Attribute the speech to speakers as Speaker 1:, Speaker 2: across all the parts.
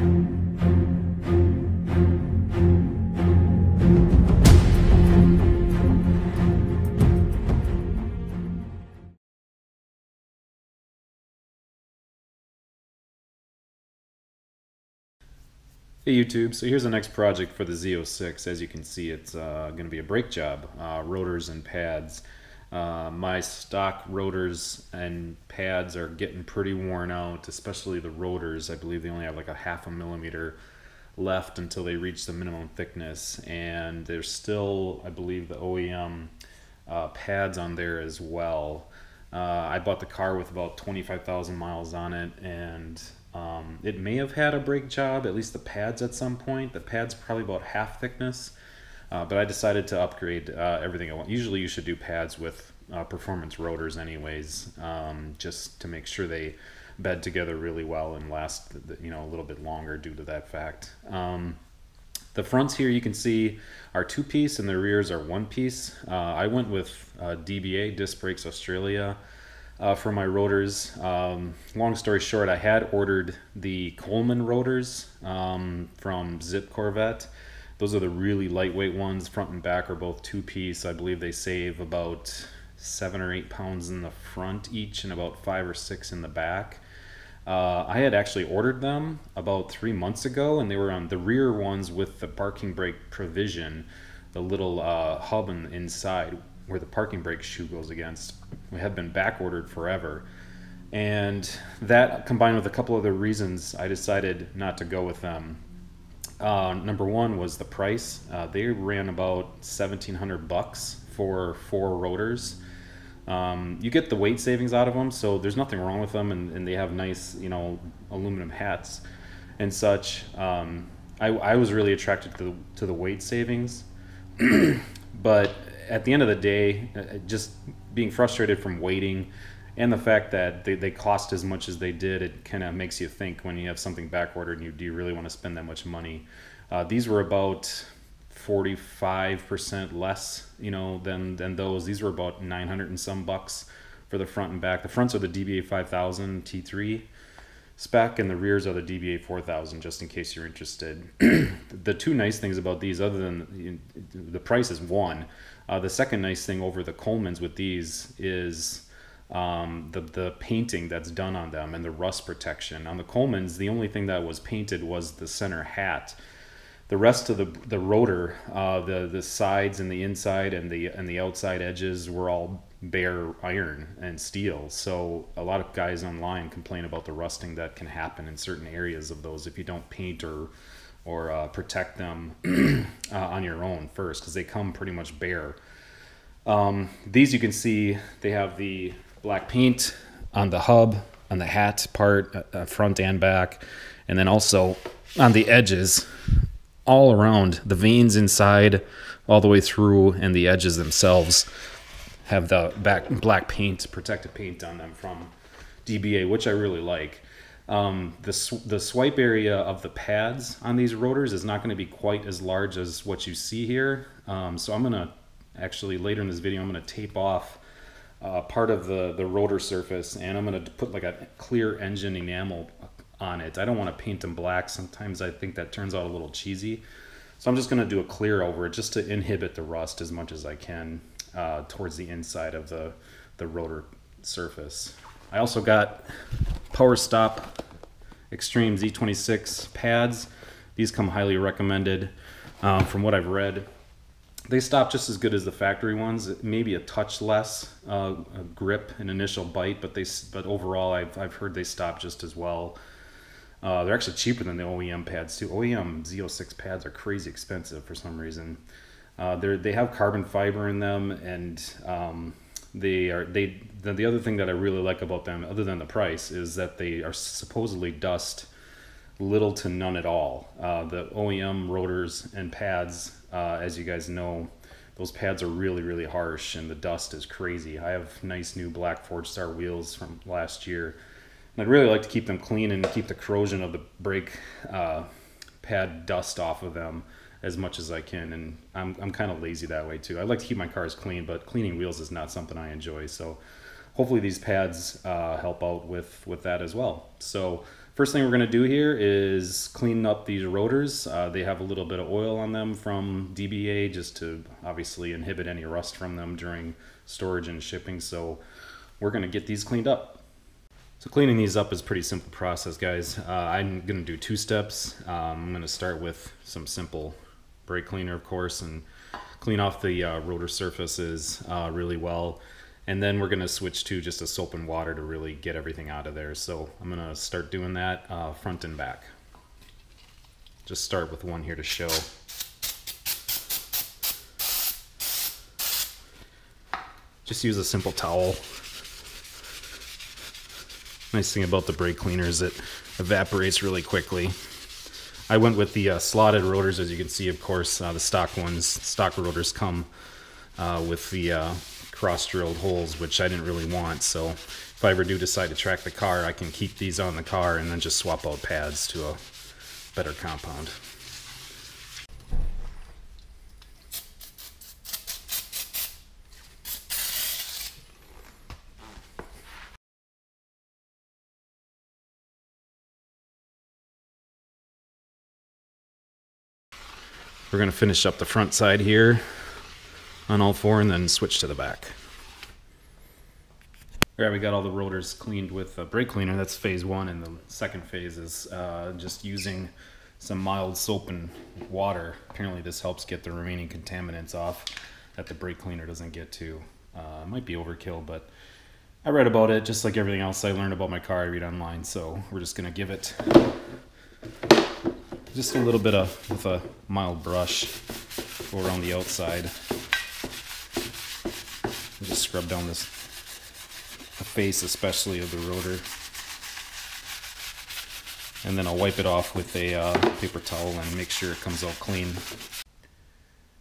Speaker 1: Hey YouTube, so here's the next project for the Z06. As you can see, it's uh, going to be a brake job, uh, rotors and pads. Uh, my stock rotors and pads are getting pretty worn out, especially the rotors. I believe they only have like a half a millimeter left until they reach the minimum thickness. And there's still, I believe, the OEM uh, pads on there as well. Uh, I bought the car with about 25,000 miles on it and um, it may have had a brake job, at least the pads at some point. The pads probably about half thickness, uh, but I decided to upgrade uh, everything I want. Usually, you should do pads with uh, performance rotors, anyways, um, just to make sure they bed together really well and last, you know, a little bit longer due to that fact. Um, the fronts here you can see are two piece and the rears are one piece. Uh, I went with uh, DBA Disc Brakes Australia uh, for my rotors. Um, long story short, I had ordered the Coleman rotors um, from Zip Corvette. Those are the really lightweight ones. Front and back are both two piece. I believe they save about seven or eight pounds in the front each and about five or six in the back. Uh, I had actually ordered them about three months ago, and they were on the rear ones with the parking brake provision, the little uh, hub in, inside where the parking brake shoe goes against. We have been back ordered forever. And that combined with a couple other reasons, I decided not to go with them. Uh, number one was the price. Uh, they ran about 1700 bucks for four rotors. Um, you get the weight savings out of them, so there's nothing wrong with them, and, and they have nice, you know, aluminum hats and such. Um, I, I was really attracted to the, to the weight savings, but at the end of the day, uh, just being frustrated from waiting and the fact that they, they cost as much as they did, it kind of makes you think when you have something back ordered and you do you really want to spend that much money. Uh, these were about 45% less, you know, than, than those. These were about 900 and some bucks for the front and back. The fronts are the DBA 5000 T3 spec and the rears are the DBA 4000 just in case you're interested. the two nice things about these other than the price is one, uh, the second nice thing over the Colemans with these is um, the the painting that's done on them and the rust protection. On the Colemans, the only thing that was painted was the center hat. The rest of the the rotor, uh, the the sides and the inside and the and the outside edges were all bare iron and steel. So a lot of guys online complain about the rusting that can happen in certain areas of those if you don't paint or or uh, protect them uh, on your own first because they come pretty much bare. Um, these you can see they have the black paint on the hub, on the hat part, uh, uh, front and back, and then also on the edges, all around the vanes inside, all the way through, and the edges themselves have the back black paint, protective paint on them from DBA, which I really like. Um, the, sw- the swipe area of the pads on these rotors is not going to be quite as large as what you see here. Um, so I'm going to actually later in this video, I'm going to tape off uh, part of the, the rotor surface and I'm going to put like a clear engine enamel on it. I don't want to paint them black. Sometimes I think that turns out a little cheesy. So I'm just going to do a clear over it just to inhibit the rust as much as I can uh, towards the inside of the, the rotor surface. I also got Power Stop Extreme Z26 pads. These come highly recommended um, from what I've read. They stop just as good as the factory ones, maybe a touch less uh, a grip and initial bite, but they but overall I've, I've heard they stop just as well. Uh, they're actually cheaper than the OEM pads too. OEM Z06 pads are crazy expensive for some reason. Uh, they they have carbon fiber in them, and um, they are they the, the other thing that I really like about them, other than the price, is that they are supposedly dust little to none at all. Uh, the OEM rotors and pads, uh, as you guys know, those pads are really really harsh, and the dust is crazy. I have nice new black Forgestar wheels from last year, and I'd really like to keep them clean and keep the corrosion of the brake uh, pad dust off of them as much as I can. And I'm, I'm kind of lazy that way too. I like to keep my cars clean, but cleaning wheels is not something I enjoy. So hopefully these pads uh, help out with, with that as well. So First thing we're going to do here is clean up these rotors. Uh, they have a little bit of oil on them from DBA just to obviously inhibit any rust from them during storage and shipping. So we're going to get these cleaned up. So cleaning these up is a pretty simple process, guys. Uh, I'm going to do two steps. Um, I'm going to start with some simple brake cleaner, of course, and clean off the uh, rotor surfaces uh, really well and then we're going to switch to just a soap and water to really get everything out of there. So I'm going to start doing that uh, front and back. Just start with one here to show. Just use a simple towel. Nice thing about the brake cleaner is it evaporates really quickly. I went with the uh, slotted rotors, as you can see, of course, uh, the stock ones, stock rotors come uh, with the uh, cross drilled holes, which I didn't really want. So if I ever do decide to track the car, I can keep these on the car and then just swap out pads to a better compound. We're going to finish up the front side here on all four and then switch to the back. All right, we got all the rotors cleaned with a brake cleaner. That's phase one, and the second phase is uh, just using some mild soap and water. Apparently, this helps get the remaining contaminants off that the brake cleaner doesn't get to. Uh, might be overkill, but I read about it just like everything else I learned about my car. I read online, so we're just gonna give it just a little bit of with a mild brush around the outside scrub down this the face especially of the rotor and then I'll wipe it off with a uh, paper towel and make sure it comes out clean.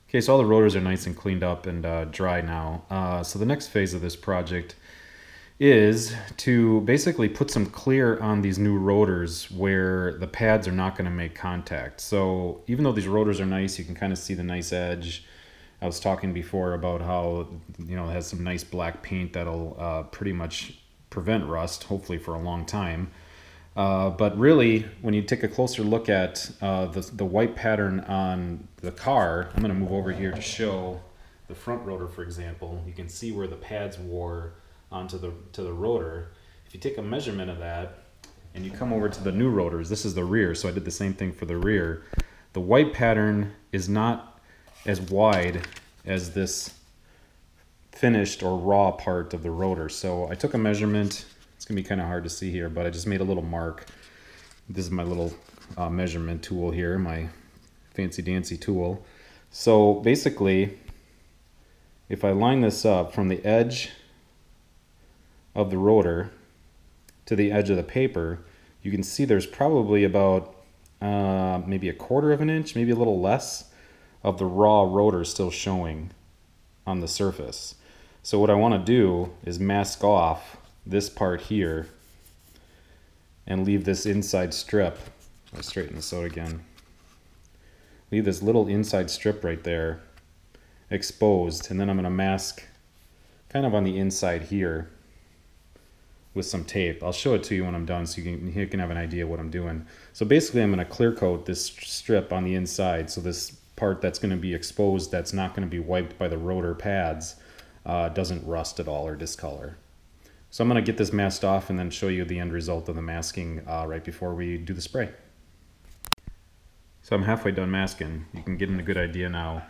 Speaker 1: Okay, so all the rotors are nice and cleaned up and uh, dry now. Uh, so the next phase of this project is to basically put some clear on these new rotors where the pads are not going to make contact. So even though these rotors are nice, you can kind of see the nice edge I was talking before about how you know it has some nice black paint that'll uh, pretty much prevent rust, hopefully for a long time. Uh, but really, when you take a closer look at uh, the, the white pattern on the car, I'm going to move over here to show the front rotor, for example. You can see where the pads wore onto the to the rotor. If you take a measurement of that and you come over to the new rotors, this is the rear, so I did the same thing for the rear. The white pattern is not as wide as this finished or raw part of the rotor. So I took a measurement. It's gonna be kind of hard to see here, but I just made a little mark. This is my little uh, measurement tool here, my fancy dancy tool. So basically, if I line this up from the edge of the rotor to the edge of the paper, you can see there's probably about uh, maybe a quarter of an inch, maybe a little less of the raw rotor still showing on the surface. So what I want to do is mask off this part here and leave this inside strip. I'll straighten this out again. Leave this little inside strip right there exposed and then I'm going to mask kind of on the inside here with some tape. I'll show it to you when I'm done so you can, you can have an idea what I'm doing. So basically I'm going to clear coat this strip on the inside so this part that's going to be exposed that's not going to be wiped by the rotor pads uh, doesn't rust at all or discolor. So I'm going to get this masked off and then show you the end result of the masking uh, right before we do the spray. So I'm halfway done masking. You can get a good idea now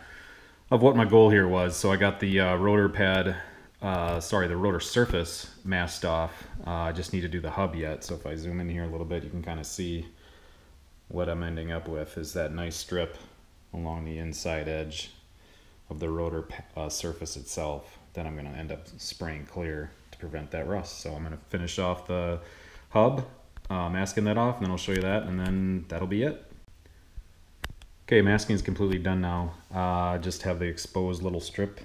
Speaker 1: of what my goal here was. So I got the uh, rotor pad, uh, sorry, the rotor surface masked off. Uh, I just need to do the hub yet. So if I zoom in here a little bit, you can kind of see what I'm ending up with is that nice strip along the inside edge of the rotor uh, surface itself. Then I'm going to end up spraying clear to prevent that rust. So I'm going to finish off the hub, uh, masking that off, and then I'll show you that, and then that'll be it. Okay, masking is completely done now. Uh, just have the exposed little strip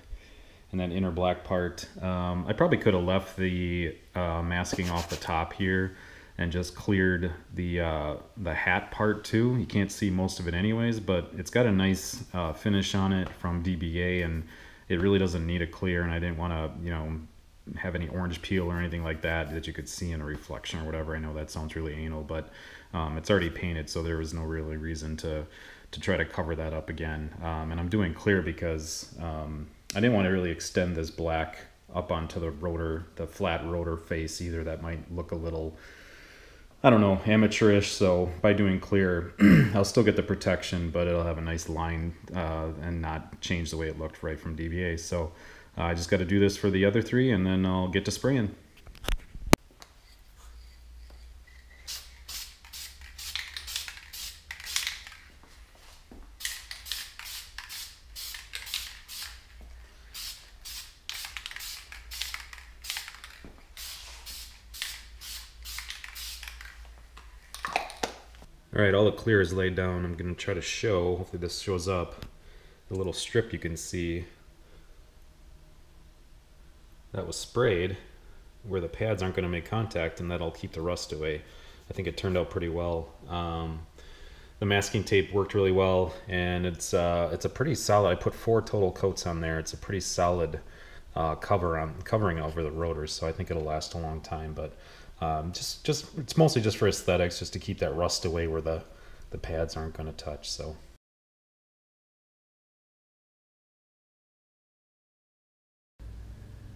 Speaker 1: and that inner black part. Um, I probably could have left the uh, masking off the top here and just cleared the uh, the hat part too. You can't see most of it anyways, but it's got a nice uh, finish on it from DBA, and it really doesn't need a clear. And I didn't want to, you know, have any orange peel or anything like that that you could see in a reflection or whatever. I know that sounds really anal, but Um, it's already painted, so there was no really reason to to try to cover that up again. Um, and I'm doing clear because um, I didn't want to really extend this black up onto the rotor, the flat rotor face either. That might look a little, I don't know, amateurish. So by doing clear, I'll still get the protection, but it'll have a nice line uh, and not change the way it looked right from DBA. So uh, I just got to do this for the other three, and then I'll get to spraying. All right, all the clear is laid down. I'm gonna try to show, hopefully this shows up, the little strip you can see that was sprayed where the pads aren't gonna make contact and that'll keep the rust away. I think it turned out pretty well. Um, the masking tape worked really well and it's uh, it's a pretty solid, I put four total coats on there. It's a pretty solid uh, cover on covering over the rotors, so I think it'll last a long time, but um, just, just it's mostly just for aesthetics, just to keep that rust away where the the pads aren't going to touch. So.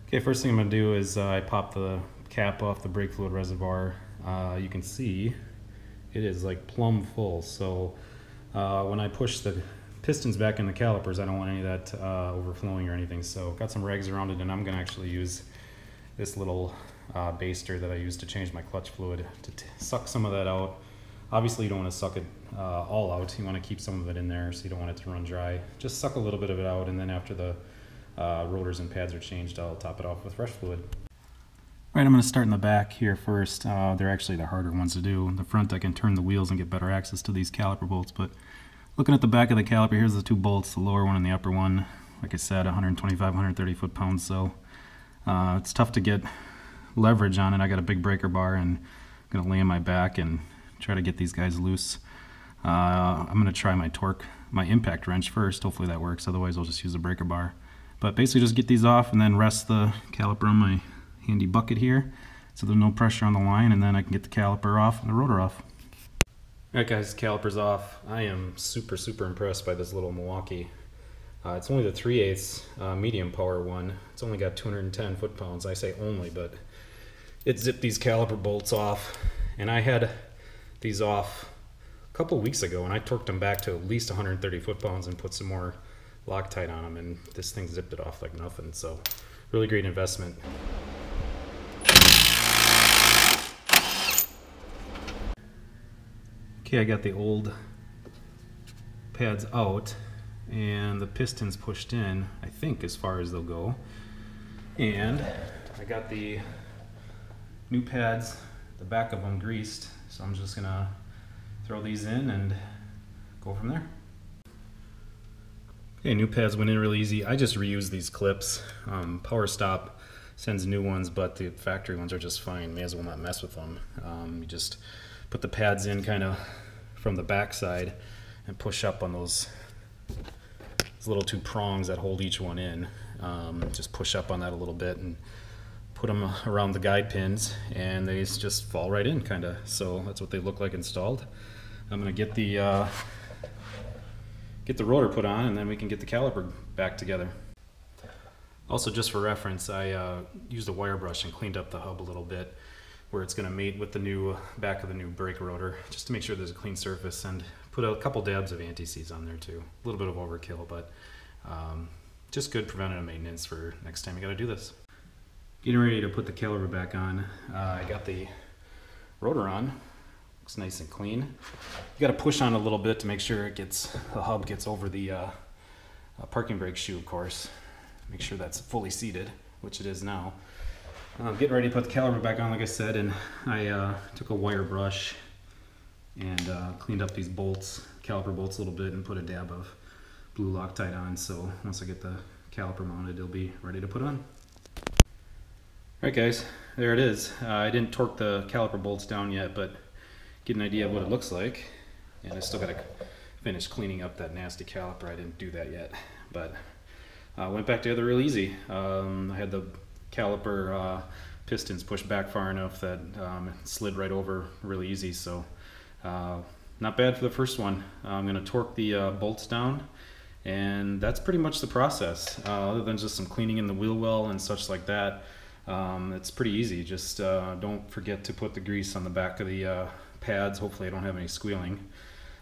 Speaker 1: Okay, first thing I'm going to do is uh, I pop the cap off the brake fluid reservoir. Uh, you can see it is like plumb full. So uh, when I push the pistons back in the calipers, I don't want any of that uh, overflowing or anything. So got some rags around it and I'm going to actually use this little uh, baster that I use to change my clutch fluid to t- suck some of that out. Obviously, you don't want to suck it uh, all out. You want to keep some of it in there, so you don't want it to run dry. Just suck a little bit of it out, and then after the uh, rotors and pads are changed, I'll top it off with fresh fluid. All right, I'm going to start in the back here first. Uh, they're actually the harder ones to do. In the front, I can turn the wheels and get better access to these caliper bolts, but looking at the back of the caliper, here's the two bolts, the lower one and the upper one. Like I said, 125, 130 foot-pounds, so uh, it's tough to get leverage on it. I got a big breaker bar and I'm gonna lay on my back and try to get these guys loose. Uh, I'm gonna try my torque, my impact wrench first. Hopefully that works. Otherwise I'll just use a breaker bar. But basically just get these off and then rest the caliper on my handy bucket here so there's no pressure on the line and then I can get the caliper off and the rotor off. Alright guys, caliper's off. I am super, super impressed by this little Milwaukee uh, it's only the 3 8 uh, medium power one. It's only got 210 foot pounds. I say only, but it zipped these caliper bolts off. And I had these off a couple weeks ago and I torqued them back to at least 130 foot pounds and put some more Loctite on them. And this thing zipped it off like nothing. So, really great investment. Okay, I got the old pads out and the pistons pushed in, I think, as far as they'll go. And I got the new pads, the back of them greased, so I'm just gonna throw these in and go from there. Okay, new pads went in really easy. I just reuse these clips. Um, Power Stop sends new ones, but the factory ones are just fine. May as well not mess with them. Um, you just put the pads in kind of from the back side and push up on those little two prongs that hold each one in. Um, just push up on that a little bit and put them around the guide pins and they just fall right in kind of. So that's what they look like installed. I'm gonna get the uh, get the rotor put on and then we can get the caliper back together. Also just for reference, I uh, used a wire brush and cleaned up the hub a little bit where it's going to mate with the new back of the new brake rotor just to make sure there's a clean surface and put a couple dabs of anti-seize on there too. A little bit of overkill, but um, just good preventative maintenance for next time you got to do this. Getting ready to put the caliper back on. Uh, I got the rotor on. Looks nice and clean. You got to push on a little bit to make sure it gets the hub gets over the uh, uh, parking brake shoe, of course. Make sure that's fully seated, which it is now. I'm getting ready to put the caliper back on, like I said, and I uh, took a wire brush and uh, cleaned up these bolts, caliper bolts a little bit, and put a dab of blue Loctite on. So once I get the caliper mounted, it'll be ready to put on. Alright guys, there it is. Uh, I didn't torque the caliper bolts down yet, but get an idea of what it looks like. And I still got to finish cleaning up that nasty caliper. I didn't do that yet, but uh, went back together real easy. Um, I had the caliper uh, pistons pushed back far enough that um, it slid right over really easy. So uh, uh, not bad for the first one. I'm going to torque the uh, bolts down, and that's pretty much the process. Uh, other than just some cleaning in the wheel well and such like that, um, it's pretty easy. Just uh, don't forget to put the grease on the back of the uh, pads. Hopefully, I don't have any squealing.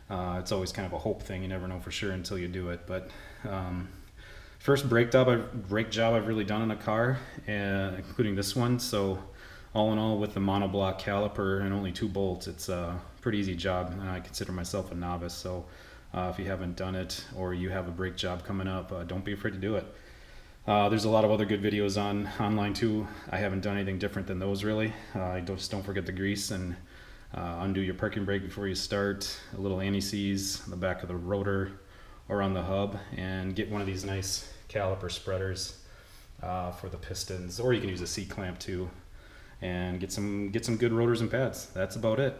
Speaker 1: Uh, it's always kind of a hope thing. You never know for sure until you do it. But um, first brake job, I've, brake job I've really done in a car, including this one. So all in all, with the monoblock caliper and only two bolts, it's a pretty easy job. And I consider myself a novice. So uh, if you haven't done it or you have a brake job coming up, uh, don't be afraid to do it. Uh, there's a lot of other good videos on online too. I haven't done anything different than those really. Uh, just don't forget the grease and uh, undo your parking brake before you start. A little anti-seize on the back of the rotor or on the hub, and get one of these nice caliper spreaders uh, for the pistons, or you can use a C clamp too, and get some get some good rotors and pads. That's about it.